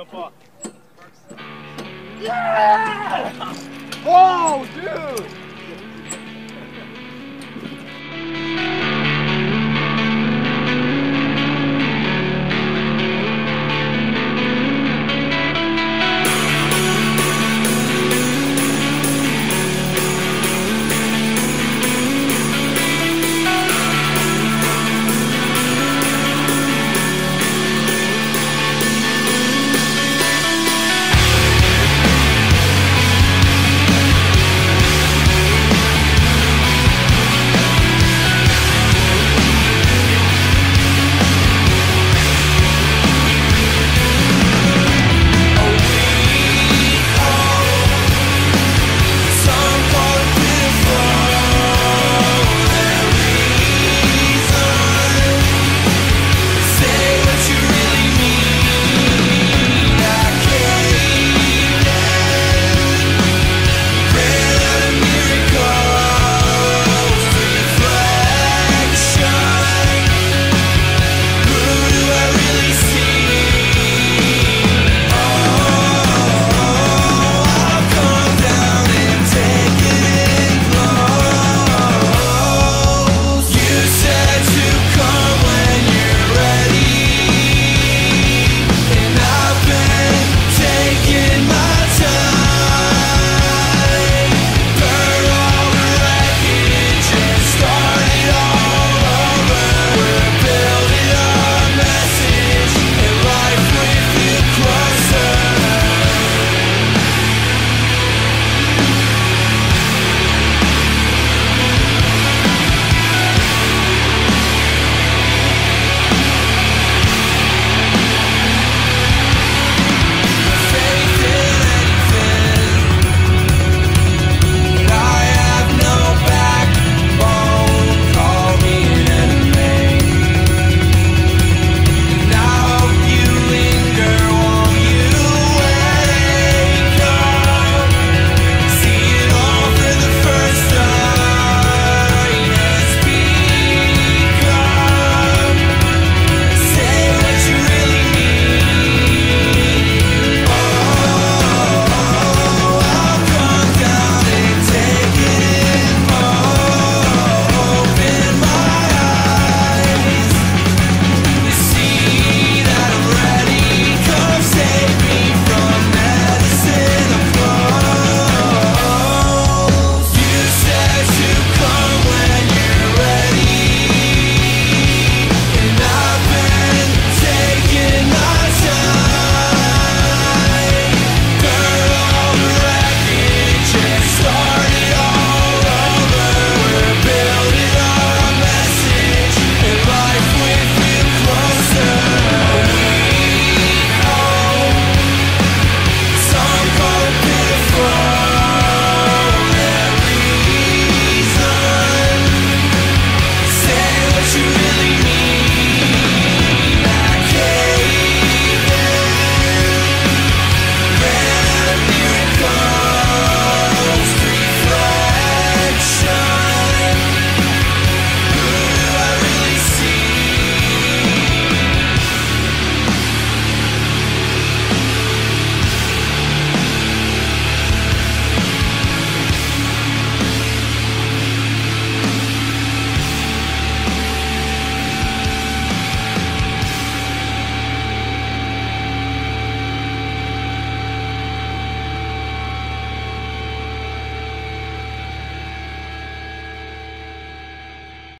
Jump off. Yeah! Oh, dude!